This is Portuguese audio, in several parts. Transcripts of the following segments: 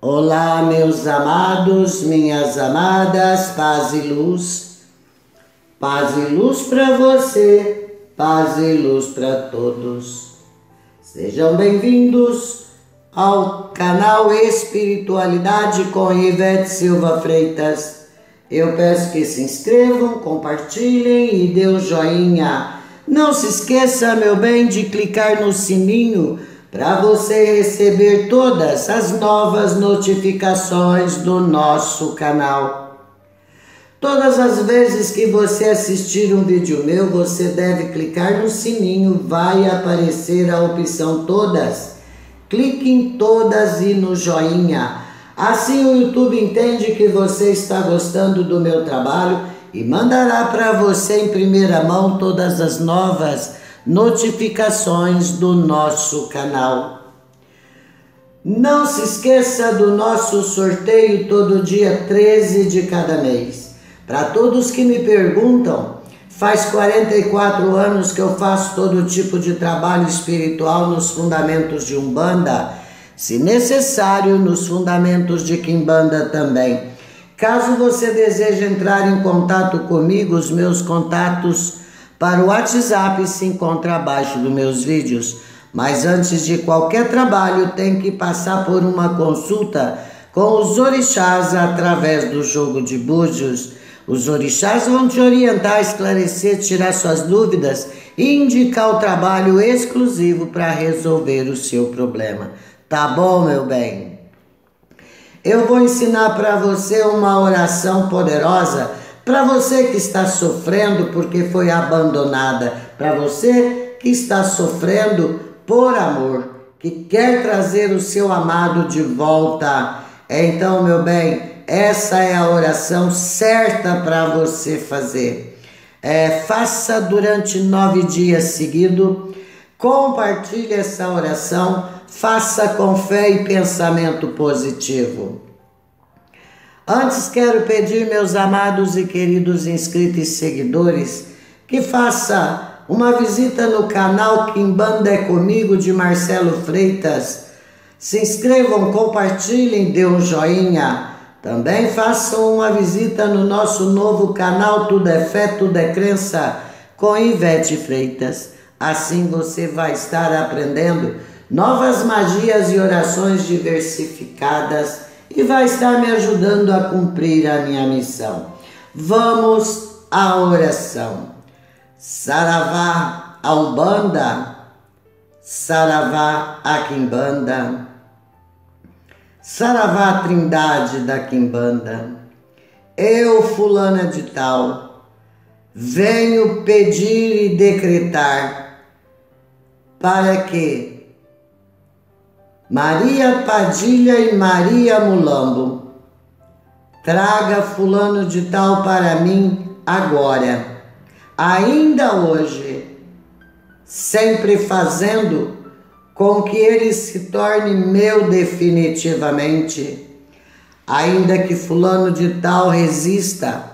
Olá, meus amados, minhas amadas, paz e luz. Paz e luz para você, paz e luz para todos. Sejam bem-vindos ao canal Espiritualidade com Ivete Silva Freitas. Eu peço que se inscrevam, compartilhem e dê um joinha. Não se esqueça, meu bem, de clicar no sininho para você receber todas as novas notificações do nosso canal. Todas as vezes que você assistir um vídeo meu, você deve clicar no sininho, vai aparecer a opção todas. Clique em todas e no joinha. Assim o YouTube entende que você está gostando do meu trabalho e mandará para você em primeira mão todas as novas notificações do nosso canal. Não se esqueça do nosso sorteio todo dia 13 de cada mês. Para todos que me perguntam, faz 44 anos que eu faço todo tipo de trabalho espiritual nos fundamentos de Umbanda, se necessário, nos fundamentos de Kimbanda também. Caso você deseje entrar em contato comigo, os meus contatos para o WhatsApp se encontra abaixo dos meus vídeos. Mas antes de qualquer trabalho, tem que passar por uma consulta com os orixás através do jogo de búzios. Os orixás vão te orientar, esclarecer, tirar suas dúvidas e indicar o trabalho exclusivo para resolver o seu problema. Tá bom, meu bem? Eu vou ensinar para você uma oração poderosa para você que está sofrendo porque foi abandonada, para você que está sofrendo por amor, que quer trazer o seu amado de volta. Então, meu bem, essa é a oração certa para você fazer. É, faça durante nove dias seguidos, compartilhe essa oração, faça com fé e pensamento positivo. Antes quero pedir, meus amados e queridos inscritos e seguidores, que faça uma visita no canal Quimbanda é Comigo de Marcelo Freitas. Se inscrevam, compartilhem, dê um joinha. Também façam uma visita no nosso novo canal Tudo é Fé, Tudo é Crença com Ivete Freitas. Assim você vai estar aprendendo novas magias e orações diversificadas e vai estar me ajudando a cumprir a minha missão. Vamos à oração. Saravá a Umbanda, Saravá a Quimbanda, Saravá Trindade da Quimbanda, eu, fulana de tal, venho pedir e decretar para que Maria Padilha e Maria Mulambo. Traga fulano de tal para mim agora, ainda hoje, sempre fazendo com que ele se torne meu definitivamente, ainda que fulano de tal resista,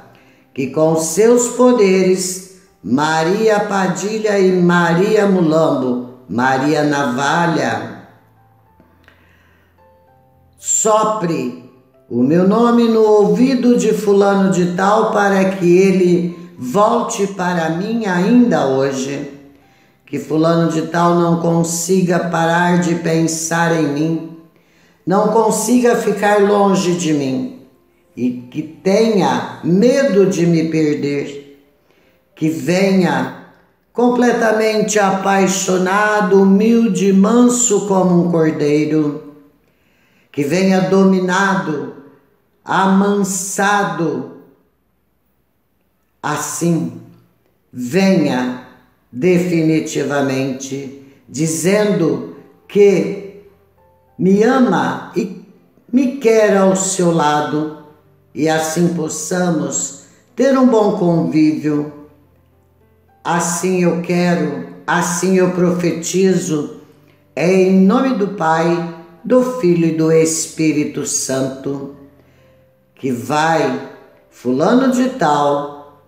que com seus poderes Maria Padilha e Maria Mulambo, Maria Navalha, sopre o meu nome no ouvido de Fulano de Tal para que ele volte para mim ainda hoje. Que Fulano de Tal não consiga parar de pensar em mim, não consiga ficar longe de mim e que tenha medo de me perder, que venha completamente apaixonado, humilde, manso como um cordeiro que venha dominado, amansado. Assim, venha definitivamente dizendo que me ama e me quer ao seu lado e assim possamos ter um bom convívio. Assim eu quero, assim eu profetizo, é em nome do Pai do Filho e do Espírito Santo, que vai, fulano de tal,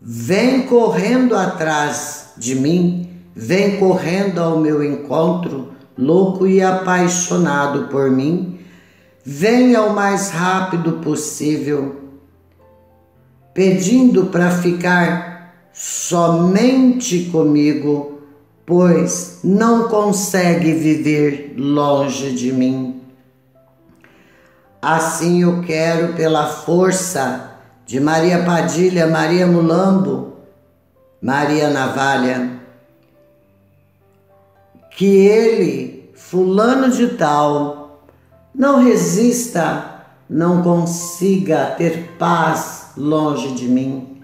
vem correndo atrás de mim, vem correndo ao meu encontro, louco e apaixonado por mim, venha o mais rápido possível, pedindo para ficar somente comigo, pois não consegue viver longe de mim. Assim eu quero, pela força de Maria Padilha, Maria Mulambo, Maria Navalha, que ele, fulano de tal, não resista, não consiga ter paz longe de mim,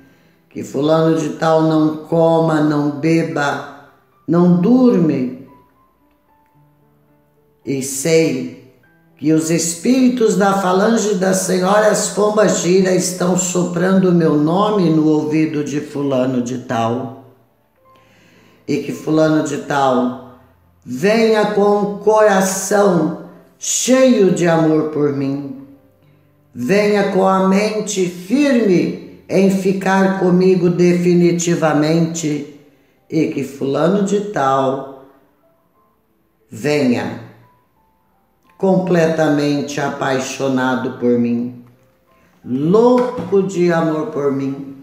que fulano de tal não coma, não beba, não durme. E sei que os espíritos da falange das senhoras Pombas Gira estão soprando meu nome no ouvido de fulano de tal. E que fulano de tal venha com o coração cheio de amor por mim. Venha com a mente firme em ficar comigo definitivamente e que Fulano de Tal venha completamente apaixonado por mim, louco de amor por mim,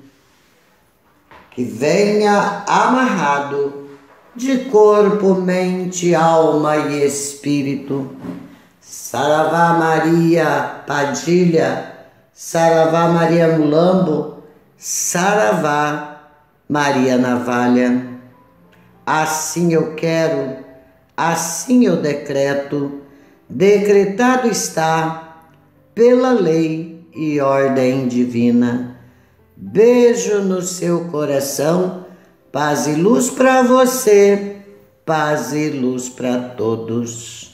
que venha amarrado de corpo, mente, alma e espírito. Saravá Maria Padilha, Saravá Maria Mulambo, Saravá Maria Navalha. Assim eu quero, assim eu decreto, decretado está pela lei e ordem divina. Beijo no seu coração Paz e luz para você, paz e luz para todos.